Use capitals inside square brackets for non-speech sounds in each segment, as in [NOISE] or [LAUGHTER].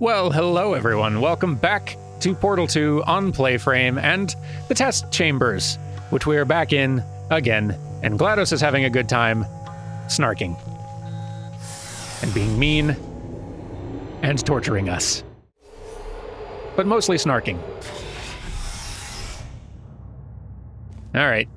Well, hello everyone. Welcome back to Portal 2 on Playframe and the test chambers, which we are back in again. And GLaDOS is having a good time snarking and being mean and torturing us. But mostly snarking. All right.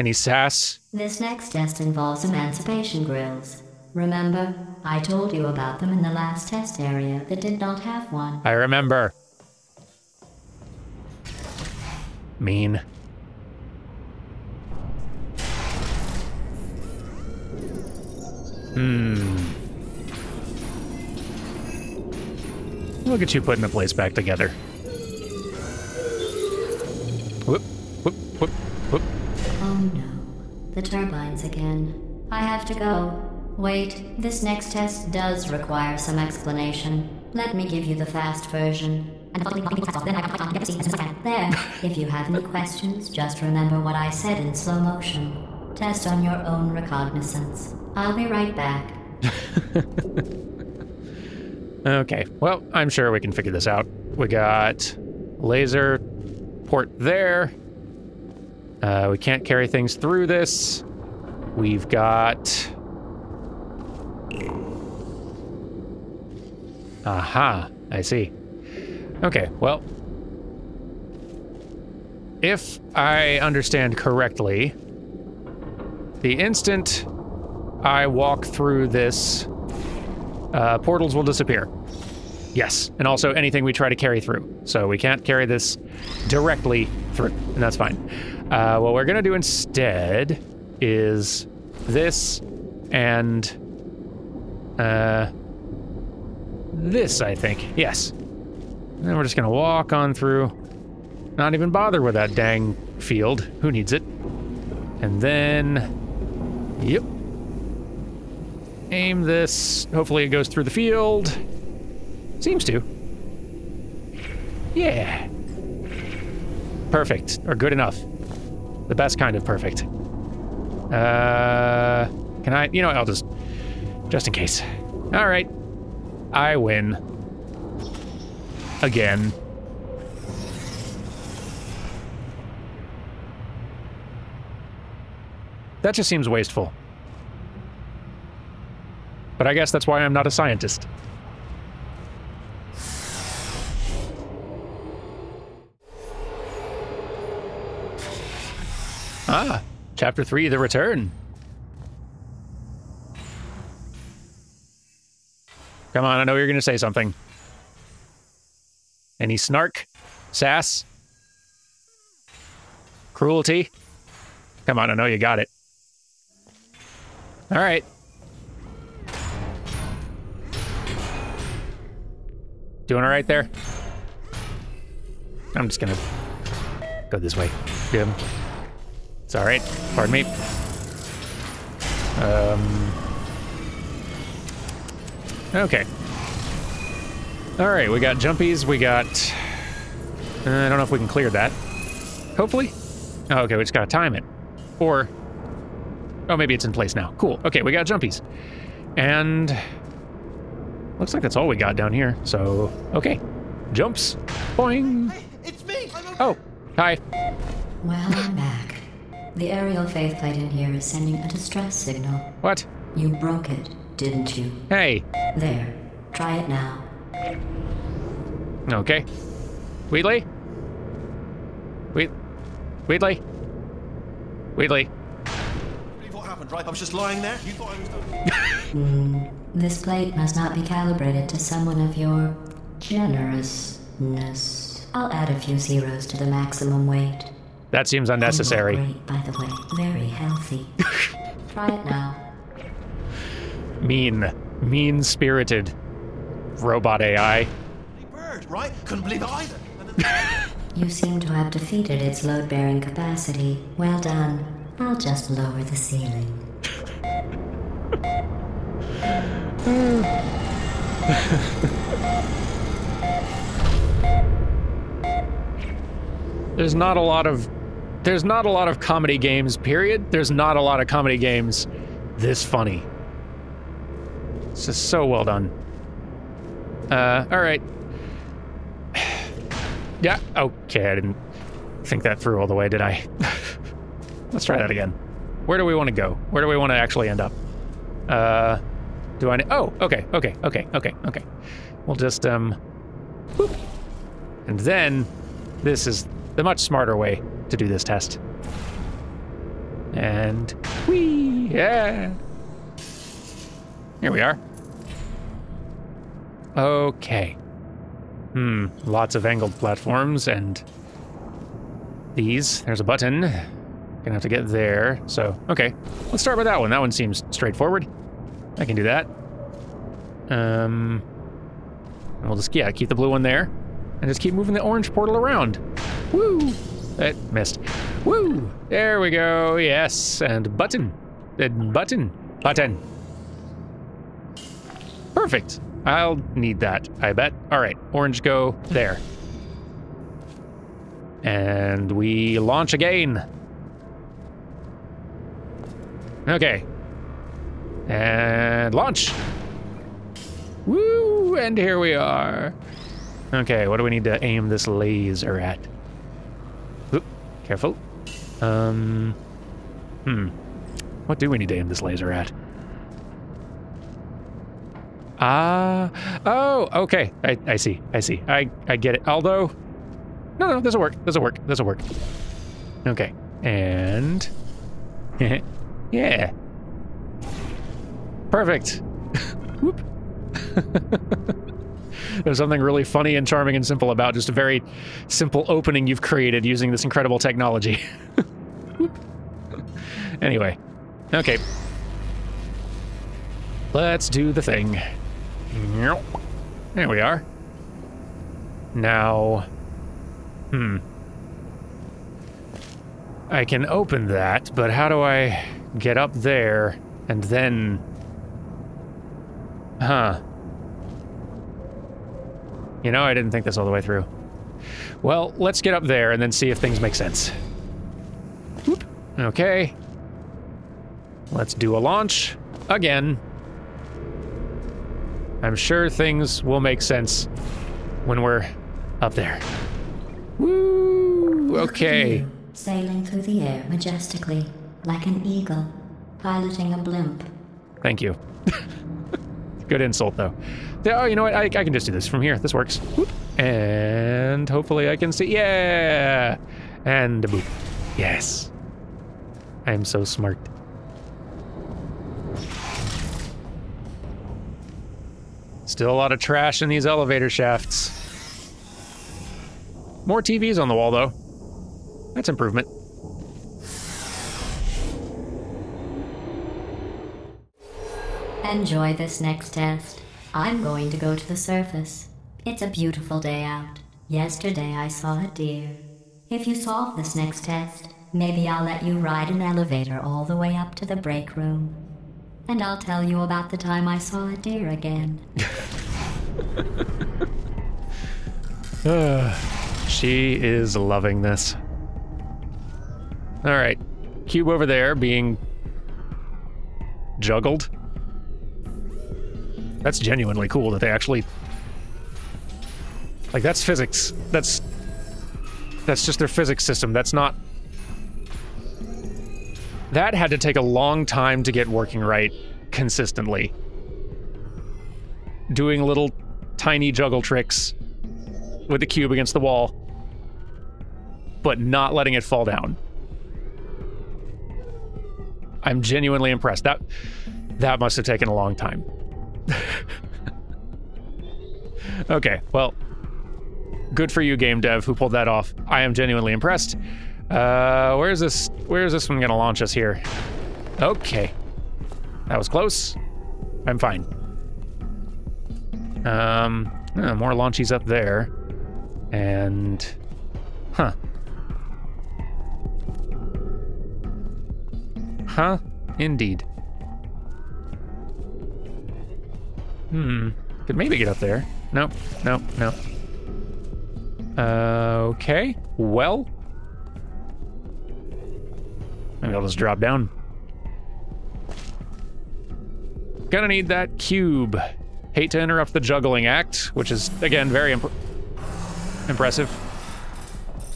Any sass? This next test involves emancipation grills. Remember, I told you about them in the last test area that did not have one. I remember. Mean. Hmm. Look at you putting the place back together. Whoop, whoop, whoop, whoop. Oh no, the turbines again. I have to go. Wait, this next test does require some explanation. Let me give you the fast version. There. If you have any questions, just remember what I said in slow motion. Test on your own recognizance. I'll be right back. [LAUGHS] Okay, well, I'm sure we can figure this out. We got laser port there. Uh, we can't carry things through this. We've got. Aha, I see. Okay, well. If I understand correctly, the instant I walk through this uh, portals will disappear. Yes, and also anything we try to carry through. So we can't carry this directly through, and that's fine. Uh, what we're gonna do instead is this and uh, this, I think. Yes. And then we're just gonna walk on through, not even bother with that dang field. Who needs it? And then, yep, aim this. Hopefully it goes through the field. Seems to. Yeah. Perfect, or good enough. The best kind of perfect. Uh, can I, you know, I'll just, just in case. All right. I win. Again. That just seems wasteful. But I guess that's why I'm not a scientist. Ah, Chapter 3 The Return. Come on, I know you're going to say something. Any snark? Sass? Cruelty? Come on, I know you got it. All right. Doing all right there? I'm just gonna go this way. Good. It's all right. Pardon me. Um. Okay. All right, we got jumpies. We got. Uh, I don't know if we can clear that. Hopefully. Oh, okay, we just gotta time it. Or. Oh, maybe it's in place now. Cool. Okay, we got jumpies. And. Looks like that's all we got down here. So, okay. Jumps. Boing. Hey, it's me. I'm. Oh, hi. Well, I'm back. The aerial faith plate in here is sending a distress signal. What? You broke it, didn't you? Hey. There. Try it now. Okay. Wheatley? Wheat. Wheatley? Wheatley. What happened, right? I was just lying there. You thought I was done. [LAUGHS] Hmm. This plate must not be calibrated to someone of your generousness. I'll add a few zeros to the maximum weight. That seems unnecessary. Great, by the way. Very healthy. [LAUGHS] Try it now. Mean. Mean spirited. Robot AI. Bird, right? Couldn't believe it either. You seem to have defeated its load-bearing capacity. Well done. I'll just lower the ceiling. [LAUGHS] There's not a lot of there's not a lot of comedy games, period. There's not a lot of comedy games this funny. It's is so well done. Uh, all right. [SIGHS] Yeah, okay, I didn't think that through all the way, did I? [LAUGHS] Let's try that again. Where do we want to go? Where do we want to actually end up? Uh, do I? Need oh, okay, okay, okay, okay, okay. We'll just um, whoop. and then this is the much smarter way to do this test. And whee, yeah. Here we are. Okay. Hmm, lots of angled platforms and these. There's a button. Gonna have to get there. So, okay. Let's start with that one. That one seems straightforward. I can do that. Um, we'll just, yeah, keep the blue one there. And just keep moving the orange portal around. Woo! It missed. Woo! There we go. Yes. And button. And button. Button. Perfect. I'll need that, I bet. All right, orange go there. And we launch again. Okay. And launch. Woo! And here we are. Okay, what do we need to aim this laser at? Oop, careful. Um, hmm. What do we need to aim this laser at? Ah, oh, okay. I, I see, I see. I, I get it. Although, no, no, this'll work, this'll work, this'll work. Okay, and, [LAUGHS] yeah. Perfect. [LAUGHS] Whoop. [LAUGHS] There's something really funny and charming and simple about just a very simple opening you've created using this incredible technology. anyway, okay. Let's do the thing. There we are. Now, hmm. I can open that, but how do I get up there and then... Huh. You know, I didn't think this all the way through. Well, let's get up there and then see if things make sense. Whoop. Okay. Let's do a launch again. I'm sure things will make sense when we're up there. Woo! Okay. Sailing through the air majestically, like an eagle, piloting a blimp. Thank you. [LAUGHS] Good insult, though. Oh, you know what? I, I can just do this from here. This works. Whoop. And hopefully I can see. Yeah! And a boop. Yes. I am so smart. Still a lot of trash in these elevator shafts. More TVs on the wall, though. That's improvement. Enjoy this next test. I'm going to go to the surface. It's a beautiful day out. Yesterday I saw a deer. If you solve this next test, maybe I'll let you ride an elevator all the way up to the break room. And I'll tell you about the time I saw a deer again. Ah, she is loving this. All right. Cube over there being juggled. That's genuinely cool that they actually like that's physics. That's that's just their physics system. That's not That had to take a long time to get working right consistently. Doing little tiny juggle tricks with the cube against the wall, but not letting it fall down. I'm genuinely impressed. That that must have taken a long time. [LAUGHS] okay, well, good for you, game dev, who pulled that off. I am genuinely impressed. Uh, where's this? Where's this one gonna launch us here? Okay, that was close. I'm fine. Um, uh, more launchies up there, and huh, huh, indeed. Hmm. Could maybe get up there. Nope. Nope. Nope. Uh, okay. Well. Maybe I'll just drop down. Gonna need that cube. Hate to interrupt the juggling act, which is, again, very imp impressive.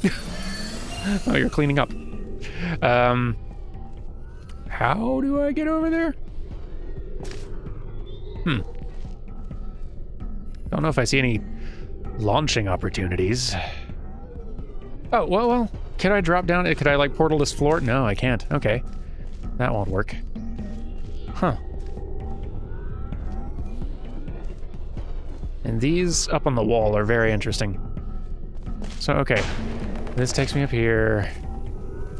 [LAUGHS] oh, you're cleaning up. Um, how do I get over there? Hmm. Don't know if I see any launching opportunities. Oh, well, well, can I drop down? Could I, like, portal this floor? No, I can't. Okay. That won't work. Huh. And these up on the wall are very interesting. So, okay. This takes me up here.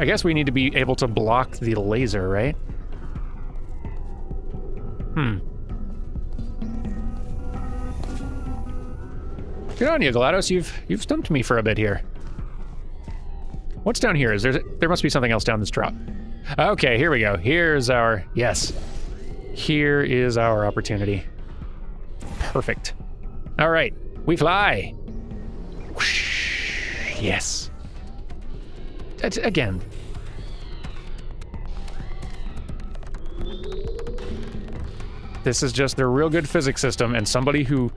I guess we need to be able to block the laser, right? Hmm. Good on you, GLaDOS. You've you've stumped me for a bit here. What's down here? Is there there must be something else down this drop. Okay, here we go. Here's our yes. Here is our opportunity. Perfect. All right, we fly. Yes. Again. This is just their real good physics system and somebody who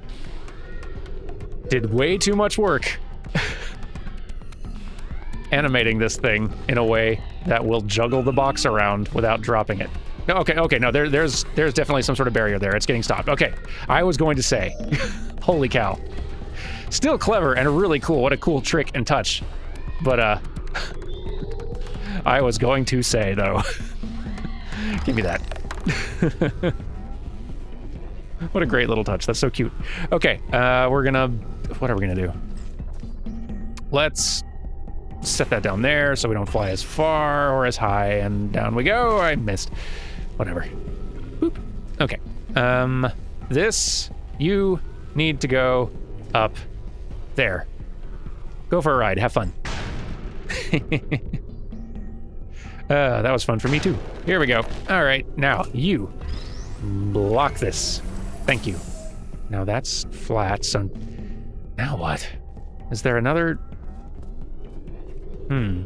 did way too much work [LAUGHS] animating this thing in a way that will juggle the box around without dropping it. Okay, okay, no, there, there's there's definitely some sort of barrier there. It's getting stopped. Okay, I was going to say, [LAUGHS] holy cow. Still clever and really cool. What a cool trick and touch. But, uh, [LAUGHS] I was going to say, though. [LAUGHS] Give me that. [LAUGHS] what a great little touch. That's so cute. Okay, uh, we're gonna... What are we gonna do? Let's set that down there so we don't fly as far or as high, and down we go. I missed. Whatever. Boop. Okay. Um, this, you need to go up there. Go for a ride. Have fun. [LAUGHS] uh, that was fun for me too. Here we go. All right, now you block this. Thank you. Now that's flat, so now what? Is there another? Hmm.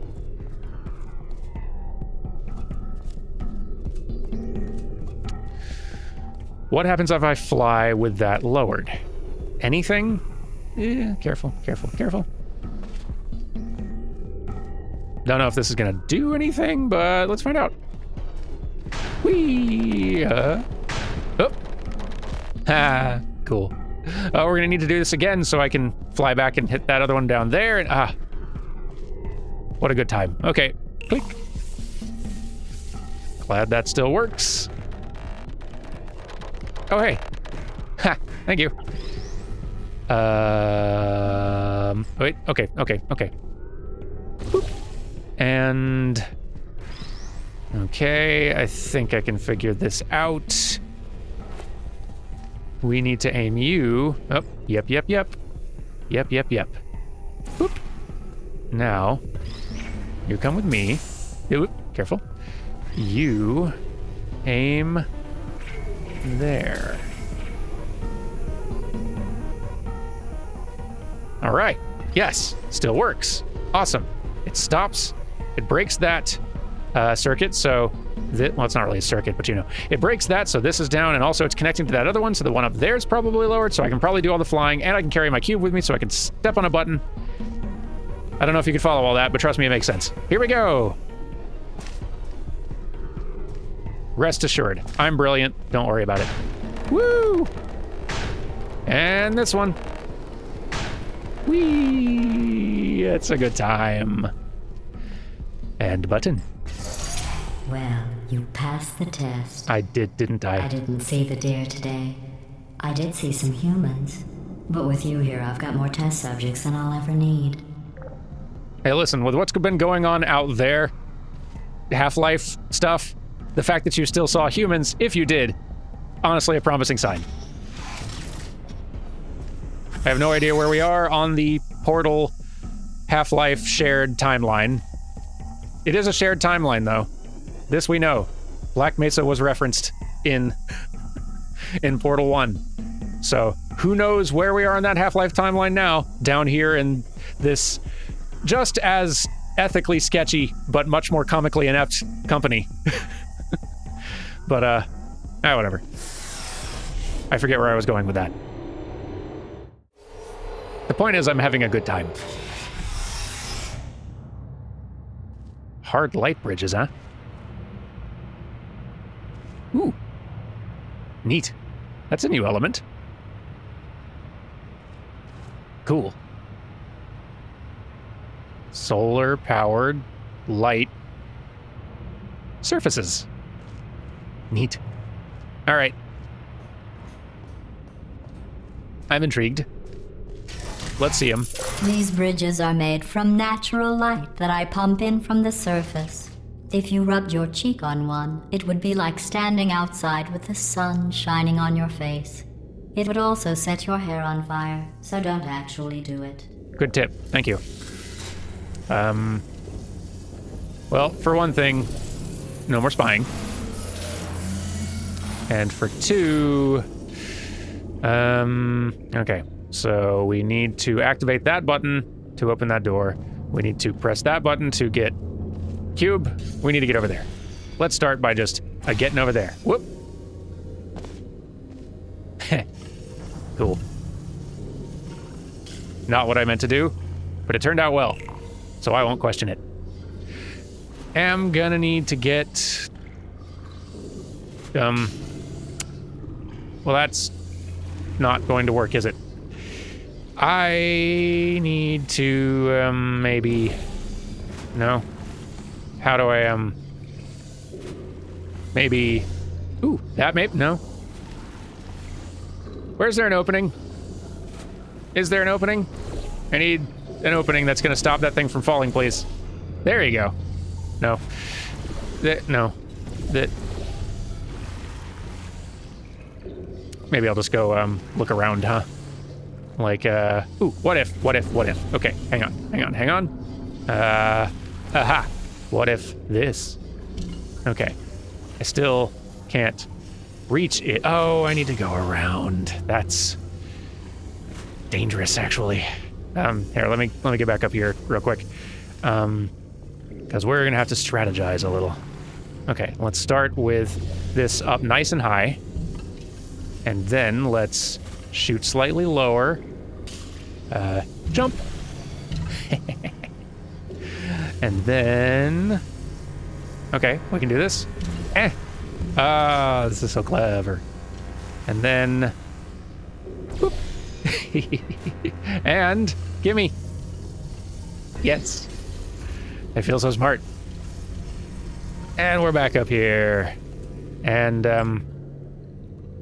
What happens if I fly with that lowered? Anything? Yeah, careful, careful, careful. Don't know if this is gonna do anything, but let's find out. Whee! Uh, oh. Ha, cool. Uh, we're gonna need to do this again so I can fly back and hit that other one down there. And, ah, what a good time. Okay, click. Glad that still works. Oh, hey. Ha, thank you. Um, wait, okay, okay, okay. Boop. And, okay, I think I can figure this out. We need to aim you. Oh, yep, yep, yep. Yep, yep, yep. Boop. Now, you come with me. Oop, careful. You aim there. All right. Yes, still works. Awesome. It stops. It breaks that uh, circuit, so well, it's not really a circuit, but you know, it breaks that, so this is down, and also it's connecting to that other one, so the one up there is probably lowered, so I can probably do all the flying, and I can carry my cube with me, so I can step on a button. I don't know if you can follow all that, but trust me, it makes sense. Here we go. Rest assured, I'm brilliant. Don't worry about it. Woo! And this one. Whee! It's a good time. And button. Well, you passed the test. I did, didn't I? I didn't see the deer today. I did see some humans. But with you here, I've got more test subjects than I'll ever need. Hey, listen, with what's been going on out there, Half-Life stuff, the fact that you still saw humans, if you did, honestly a promising sign. I have no idea where we are on the Portal Half-Life shared timeline. It is a shared timeline, though. This we know. Black Mesa was referenced in [LAUGHS] in Portal 1. So, who knows where we are on that Half-Life timeline now, down here in this just as ethically sketchy, but much more comically inept company. [LAUGHS] but, uh, ah, whatever. I forget where I was going with that. The point is, I'm having a good time. Hard light bridges, huh? Ooh. Neat. That's a new element. Cool. Solar powered light surfaces. Neat. All right. I'm intrigued. Let's see them. These bridges are made from natural light that I pump in from the surface. If you rubbed your cheek on one, it would be like standing outside with the sun shining on your face. It would also set your hair on fire, so don't actually do it. Good tip. Thank you. Um. Well, for one thing, no more spying. And for two, um, okay. So we need to activate that button to open that door. We need to press that button to get cube. We need to get over there. Let's start by just uh, getting over there. Whoop. [LAUGHS] cool. Not what I meant to do, but it turned out well, so I won't question it. Am gonna need to get. Um. Well, that's not going to work, is it? I need to um, maybe. No. How do I um? Maybe. Ooh, that may no. Where's there an opening? Is there an opening? I need an opening that's gonna stop that thing from falling, please. There you go. No. That no. That. Maybe I'll just go um, look around, huh? Like, uh, ooh, what if, what if, what if? Okay, hang on, hang on, hang on. Uh, aha. What if this? Okay. I still can't reach it. Oh, I need to go around. That's dangerous, actually. Um, here, let me let me get back up here real quick. Um, because we're gonna have to strategize a little. Okay, let's start with this up nice and high. And then let's shoot slightly lower. Uh, jump. [LAUGHS] and then... Okay, we can do this. Eh. Ah, this is so clever. And then... [LAUGHS] And gimme. Yes. I feel so smart. And we're back up here. And, um...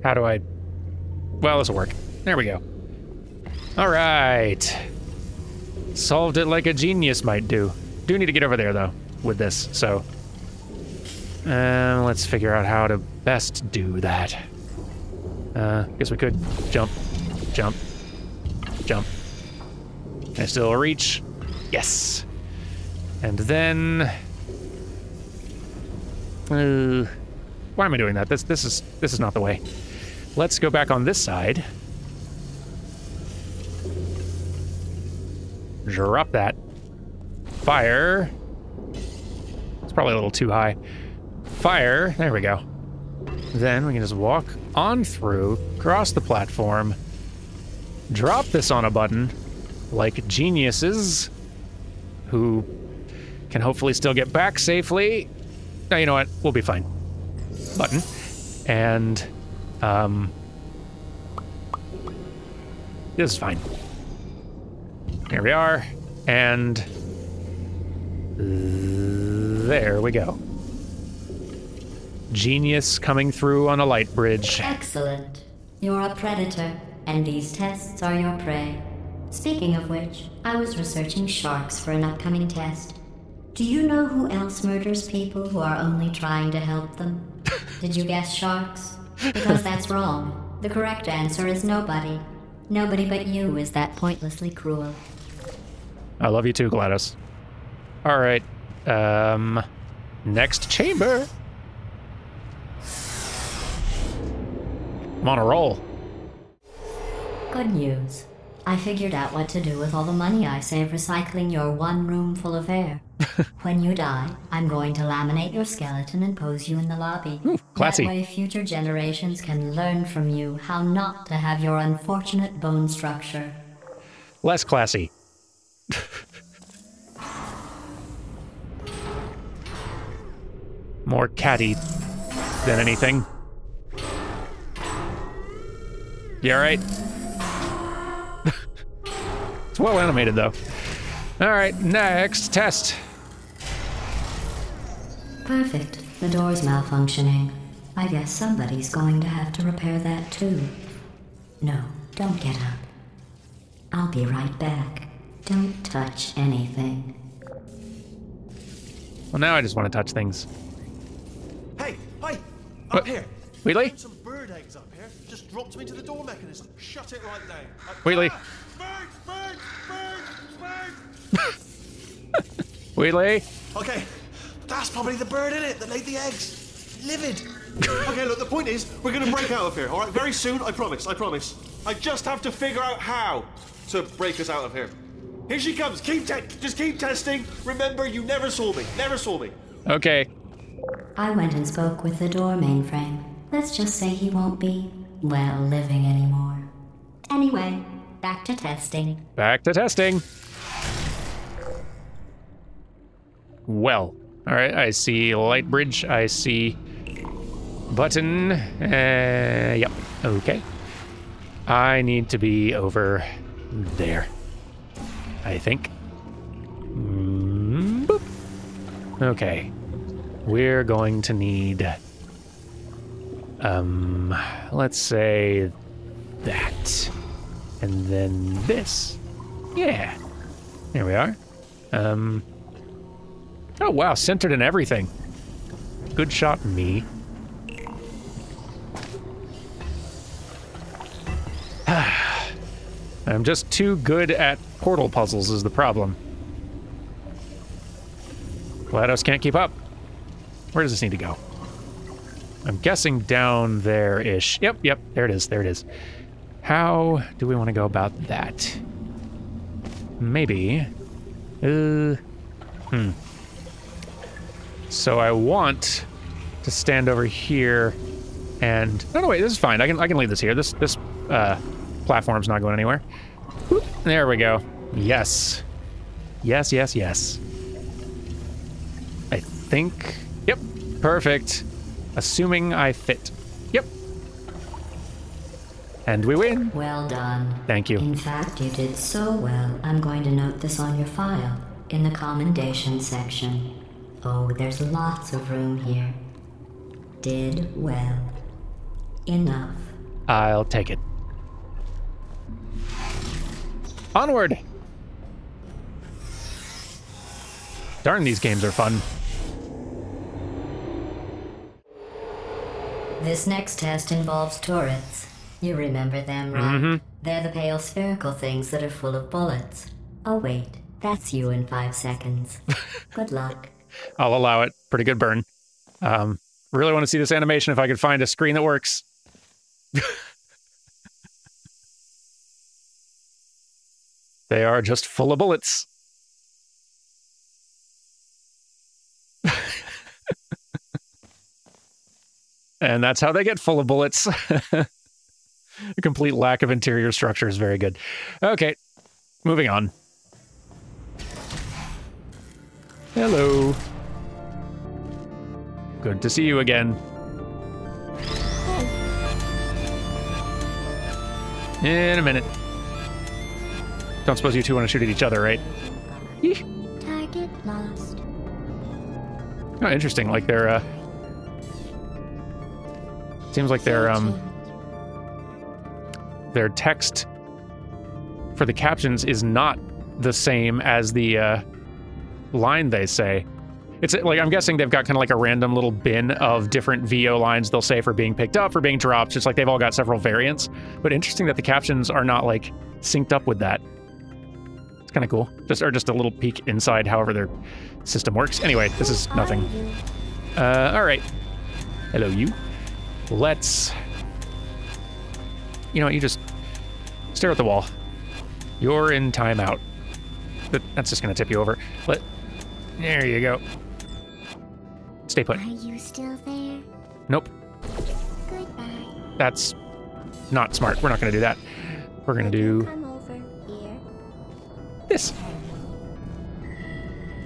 How do I... Well, this will work. There we go. All right. Solved it like a genius might do. Do need to get over there, though, with this, so... Uh, let's figure out how to best do that. Uh, guess we could jump, jump, jump. Can I still reach? Yes. And then... Uh, why am I doing that? This this is this is not the way. Let's go back on this side. Drop that. Fire. It's probably a little too high. Fire. There we go. Then we can just walk on through, cross the platform, drop this on a button, like geniuses who can hopefully still get back safely. Now, you know what? We'll be fine. Button. And um, this is fine. Here we are, and there we go. Genius coming through on a light bridge. Excellent. You're a predator, and these tests are your prey. Speaking of which, I was researching sharks for an upcoming test. Do you know who else murders people who are only trying to help them? [LAUGHS] Did you guess sharks? Because that's wrong. The correct answer is nobody. Nobody but you is that pointlessly cruel. I love you too, GLaDOS. All right. Um, next chamber. I'm on a roll. Good news. I figured out what to do with all the money I save recycling your one room full of air. [LAUGHS] when you die, I'm going to laminate your skeleton and pose you in the lobby. classy. That way, future generations can learn from you how not to have your unfortunate bone structure. Less classy. [LAUGHS] More catty than anything. You alright? [LAUGHS] it's well animated, though. Alright, next test. Perfect. The door's malfunctioning. I guess somebody's going to have to repair that too. No, don't get up. I'll be right back. Don't touch anything. Well, now I just want to touch things. Hey, hey, up What? here. Wheatley? Found Some bird eggs up here. Just dropped them into the door mechanism. Shut it right down. Uh, Wheatley. ah, Birds, birds, birds, birds. [LAUGHS] Wheatley? Okay, that's probably the bird in it that laid the eggs. Livid. okay, look, the point is, we're gonna break out of here, alright? Very soon, I promise, I promise. I just have to figure out how to break us out of here. Here she comes. Keep te- just keep testing. Remember, you never saw me. Never saw me. Okay. I went and spoke with the door mainframe. Let's just say he won't be, well, living anymore. Anyway, back to testing. Back to testing. Well, all right, I see light bridge. I see button. Uh, yep, okay. I need to be over there. I think. Mm. Okay. We're going to need. Um, let's say that. And then this. Yeah. There we are. Um. Oh, wow. Centered in everything. Good shot, me. I'm just too good at portal puzzles, is the problem. GLaDOS can't keep up. Where does this need to go? I'm guessing down there-ish. Yep, yep, there it is, there it is. How do we want to go about that? Maybe. Uh, hmm. So I want to stand over here and no, no, wait. This is fine. I can I can leave this here. This this uh, platform's not going anywhere. There we go. Yes, yes, yes, yes. I think. Yep. Perfect. Assuming I fit. Yep. And we win. Well done. Thank you. In fact, you did so well, I'm going to note this on your file in the commendation section. Oh, there's lots of room here. Did well. Enough. I'll take it. Onward! Darn, these games are fun. This next test involves turrets. You remember them, right? They're the pale spherical things that are full of bullets. Oh, wait. That's you in five seconds. [LAUGHS] Good luck. I'll allow it. Pretty good burn. Um, really want to see this animation if I could find a screen that works. [LAUGHS] they are just full of bullets. [LAUGHS] and that's how they get full of bullets. [LAUGHS] a complete lack of interior structure is very good. Okay, moving on. Hello. Good to see you again. In a minute. Don't suppose you two want to shoot at each other, right? Yeesh. Target lost. Oh, interesting. Like they're, uh. Seems like their, um. Their text for the captions is not the same as the, uh. line they say. It's like I'm guessing they've got kind of like a random little bin of different VO lines they'll say for being picked up, for being dropped, just like they've all got several variants. But interesting that the captions are not like synced up with that. It's kind of cool. Just or just a little peek inside however their system works. Anyway, this is nothing. Uh all right. Hello you. Let's You know, what, you just stare at the wall. You're in timeout. But that's just gonna tip you over. Let. There you go. Stay put. Are you still there? Nope. Goodbye. That's not smart. We're not gonna do that. We're gonna do Come over here. This.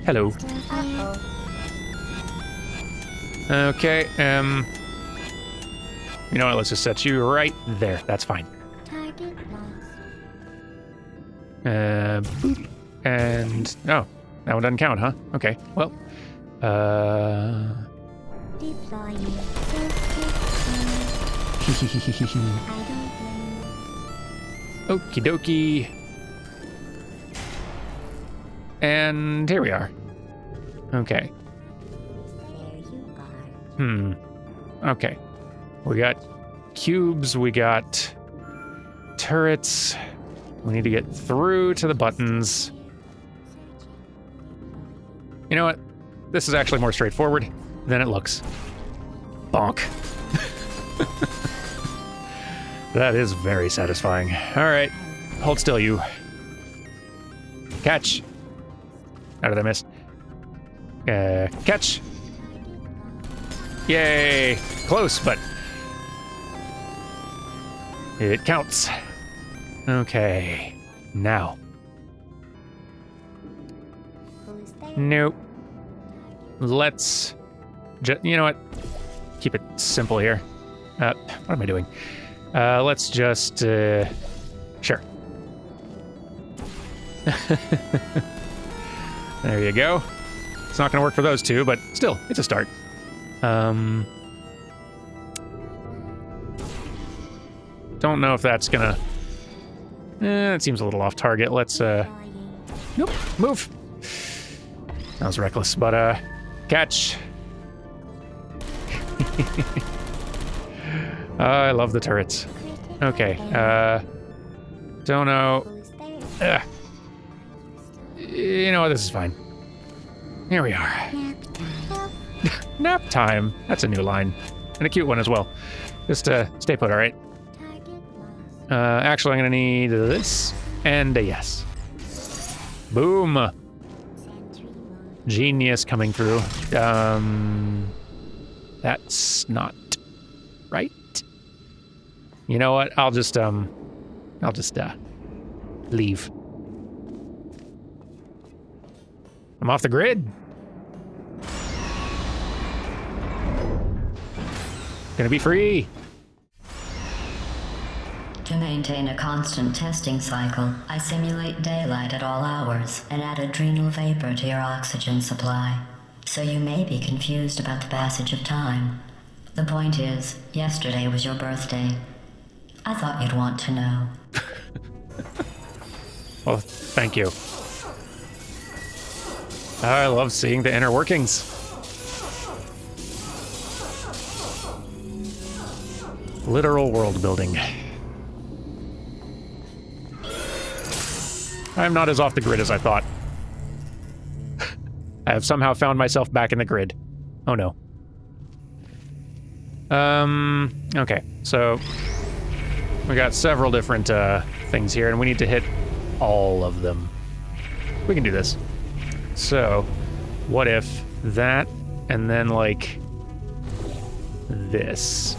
Hello. Okay. Um. You know what? Let's just set you right there. That's fine. Uh, boop. And oh, that one doesn't count, huh? Okay. Well. Uh. [LAUGHS] Deploying. Self-take on. I don't blame [LAUGHS] Okie dokie. And here we are. Okay. Hmm. Okay. We got cubes, we got turrets. We need to get through to the buttons. You know what? This is actually more straightforward than it looks. Bonk. [LAUGHS] that is very satisfying. All right. Hold still, you. Catch. Miss? Uh, catch. Yay! Close, but it counts. Okay. Now. Nope. Let's. Ju- you know what? Keep it simple here. Uh, what am I doing? Uh, let's just. Uh, sure. [LAUGHS] there you go. It's not going to work for those two, but still, it's a start. Um. Don't know if that's gonna. Eh, it seems a little off target. Let's uh. Nope. Move. That was reckless, but uh, catch. [LAUGHS] I love the turrets. Okay. Uh, don't know. Ugh. You know what? This is fine. Here we are. Nap time. That's a new line, and a cute one as well. Just uh, stay put. All right. Uh, actually, I'm gonna need this and a yes. Boom. Genius coming through. Um, that's not right. You know what? I'll just um, I'll just uh, leave. I'm off the grid. Gonna be free. To maintain a constant testing cycle, I simulate daylight at all hours and add adrenal vapor to your oxygen supply. So you may be confused about the passage of time. The point is, yesterday was your birthday. I thought you'd want to know. [LAUGHS] Well, thank you. I love seeing the inner workings. Literal world building. I'm not as off the grid as I thought. [LAUGHS] I have somehow found myself back in the grid. Oh no. Um, okay, so we got several different uh, things here, and we need to hit all of them. We can do this. So, what if that, and then like this,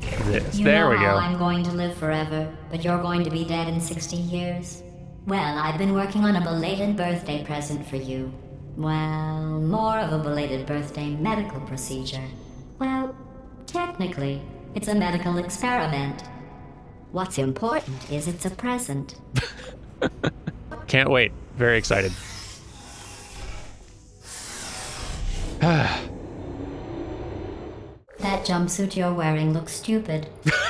this? You there we go. I'm going to live forever, but you're going to be dead in 60 years? Well, I've been working on a belated birthday present for you. Well, more of a belated birthday medical procedure. Well, technically, it's a medical experiment. What's important is it's a present. [LAUGHS] Can't wait. Very excited. [SIGHS] That jumpsuit you're wearing looks stupid.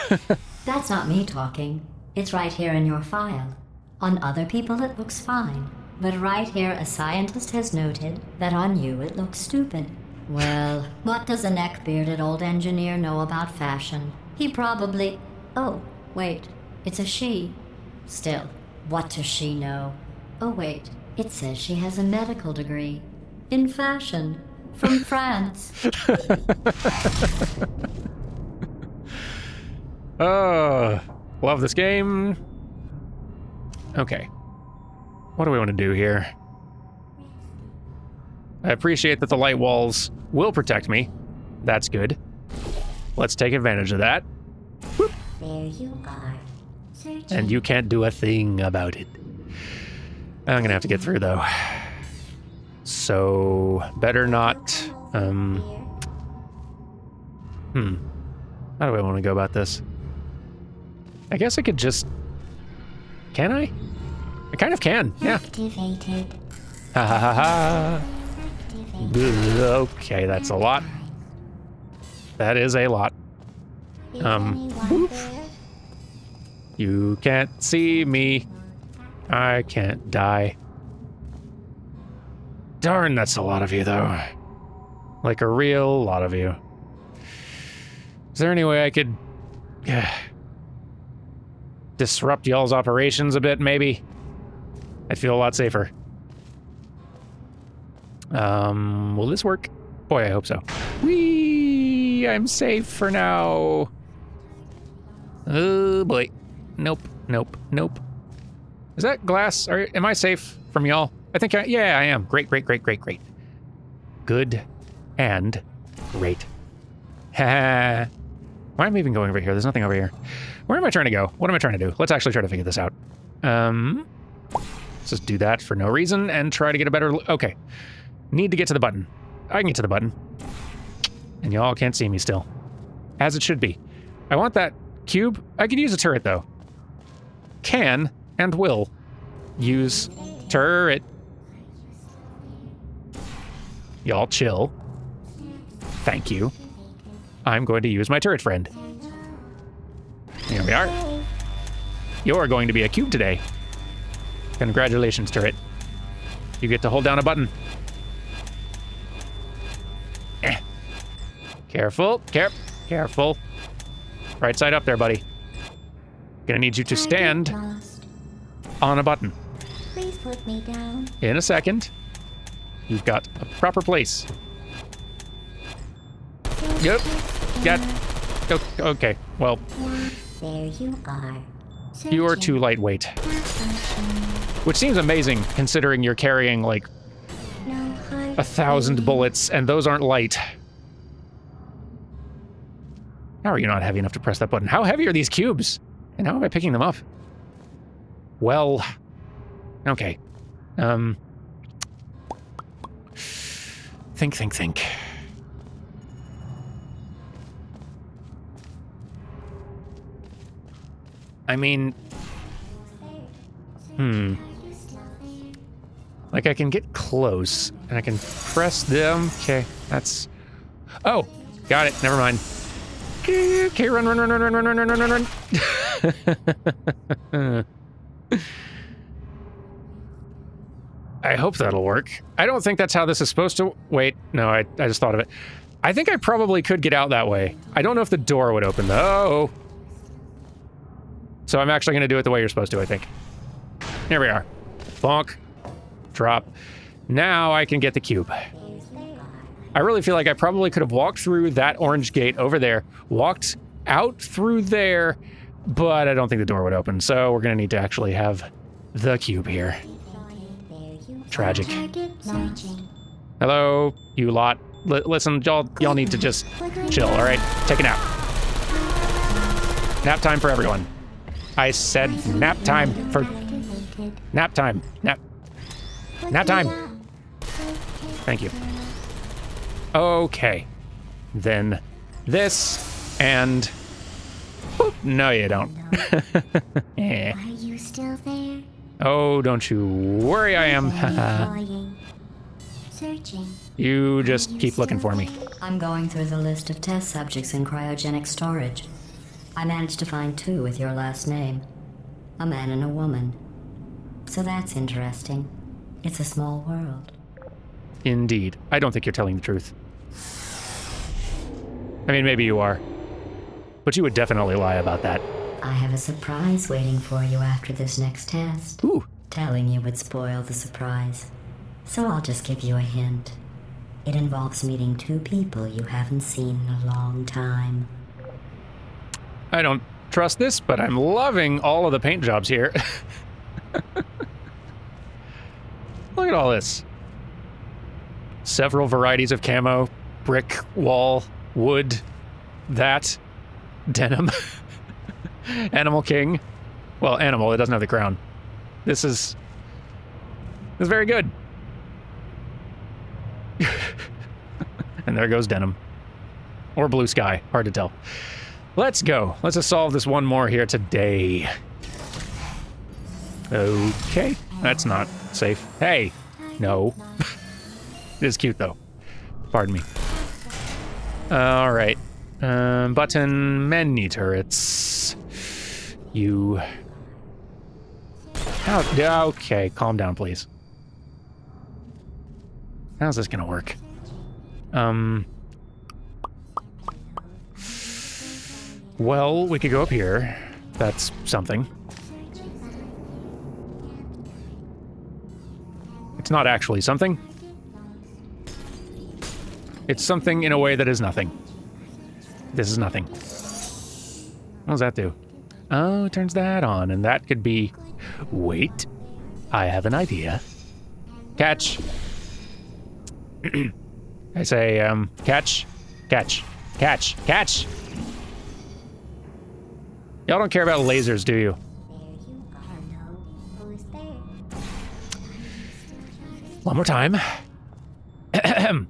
[LAUGHS] That's not me talking. It's right here in your file. On other people, it looks fine. But right here, a scientist has noted that on you it looks stupid. Well, [LAUGHS] what does a neck bearded old engineer know about fashion? He probably. Oh, wait. It's a she. Still, what does she know? Oh, wait. It says she has a medical degree. In fashion. From France. Oh, [LAUGHS] love this game. Okay, what do we want to do here? I appreciate that the light walls will protect me. That's good. Let's take advantage of that. There you are. Searching. And you can't do a thing about it. I'm gonna have to get through though. So better not. Um, hmm. How do I want to go about this? I guess I could just. Can I? I kind of can. Yeah. Activated. Ha ha ha ha. Activated. Okay, that's a lot. That is a lot. Um? You can't see me. I can't die. Darn, that's a lot of you, though. Like a real lot of you. Is there any way I could yeah, disrupt y'all's operations a bit, maybe? I'd feel a lot safer. Um, will this work? Boy, I hope so. Whee! I'm safe for now. Oh boy. Nope, nope, nope. Is that glass? Are, am I safe from y'all? I think I, yeah, I am. Great, great, great, great, great. Good and great. [LAUGHS] Why am I even going over here? There's nothing over here. Where am I trying to go? What am I trying to do? Let's actually try to figure this out. Um, let's just do that for no reason and try to get a better. Okay. Need to get to the button. I can get to the button. And y'all can't see me still. As it should be. I want that cube. I could use a turret though. Can and will use turret. Y'all chill. Thank you. I'm going to use my turret friend. Here we are. You're going to be a cube today. Congratulations, turret. You get to hold down a button. Eh. Careful, care, careful. Right side up there, buddy. Gonna need you to stand on a button. Please put me down. In a second, you've got a proper place. Yep. Got. Okay. Well, There you are. you are too lightweight, which seems amazing considering you're carrying like a thousand bullets, and those aren't light. How are you not heavy enough to press that button? How heavy are these cubes? And how am I picking them up? Well, okay. Um, think, think, think. I mean, hmm. Like I can get close and I can press them. Okay, that's. Oh, got it. Never mind. Okay, run, run, run, run, run, run, run, run, run, run. [LAUGHS] I hope that'll work. I don't think that's how this is supposed to. Wait, no, I, I just thought of it. I think I probably could get out that way. I don't know if the door would open though. So I'm actually going to do it the way you're supposed to, I think. Here we are. Bonk. Drop. Now I can get the cube. I really feel like I probably could have walked through that orange gate over there, walked out through there, but I don't think the door would open. So we're going to need to actually have the cube here. There you Tragic. Hello, you lot. L- listen, y'all, y'all need to just chill, all right? Take a nap. Nap time for everyone. I said nap time for nap time. Nap. Nap time. Thank you. Okay. Then this and. Boop. No, you don't. [LAUGHS] Eh. Are you still there? Oh, don't you worry, I am. [LAUGHS] Searching. you just keep looking for me. I'm going through the list of test subjects in cryogenic storage. I managed to find two with your last name a man and a woman. So that's interesting. It's a small world. Indeed. I don't think you're telling the truth. I mean, maybe you are. But you would definitely lie about that. I have a surprise waiting for you after this next test. Ooh. Telling you would spoil the surprise. So I'll just give you a hint. It involves meeting two people you haven't seen in a long time. I don't trust this, but I'm loving all of the paint jobs here. [LAUGHS] Look at all this. Several varieties of camo, brick, wall, wood, that, denim, [LAUGHS] animal king. Well, animal, it doesn't have the crown. This is this is very good. [LAUGHS] and there goes denim. Or blue sky, hard to tell. Let's go. Let's just solve this one more here today. Okay, that's not safe. Hey, no. [LAUGHS] it is cute though. Pardon me. All right. Um, button menu turrets. You. How? Okay, calm down, please. How's this gonna work? Um. Well, we could go up here. That's something. It's not actually something. It's something in a way that is nothing. This is nothing. What does that do? Oh, it turns that on, and that could be... Wait. I have an idea. Catch. [CLEARS THROAT] I say, um, catch, catch, catch, catch. Y'all don't care about lasers, do you? One more time. [CLEARS THROAT]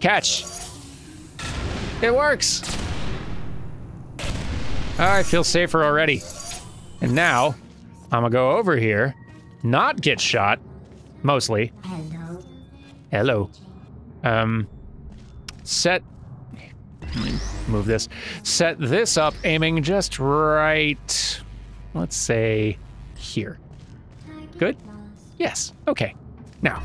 Catch. It works. I feel safer already. And now, I'm gonna go over here, not get shot, mostly. Hello. Hello. Um, set. Move this. Set this up, aiming just right. Let's say here. Good? Yes. Okay. Now.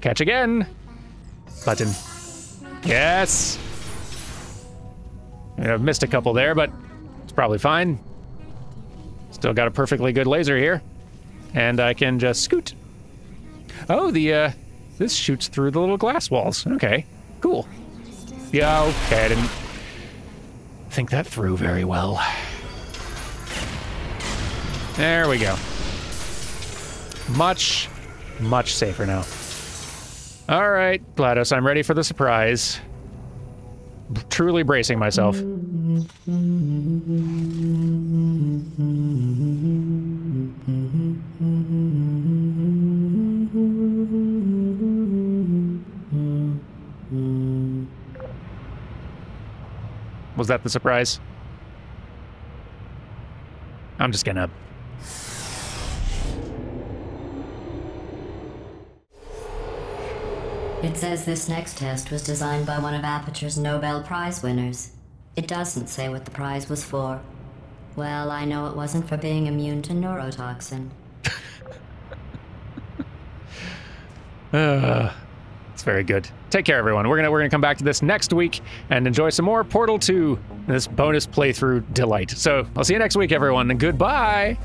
Catch again. Button. Yes. I've missed a couple there, but it's probably fine. Still got a perfectly good laser here. And I can just scoot. Oh, the, uh, this shoots through the little glass walls. Okay, cool. Yeah, okay, I didn't think that through very well. There we go. Much, much safer now. All right, GLaDOS, I'm ready for the surprise. Truly bracing myself. Was that the surprise? I'm just gonna. It says this next test was designed by one of Aperture's Nobel Prize winners. It doesn't say what the prize was for. Well, I know it wasn't for being immune to neurotoxin. [LAUGHS] Uh, it's very good. Take care, everyone. We're gonna we're gonna come back to this next week and enjoy some more Portal 2, this bonus playthrough delight. So I'll see you next week, everyone, and goodbye.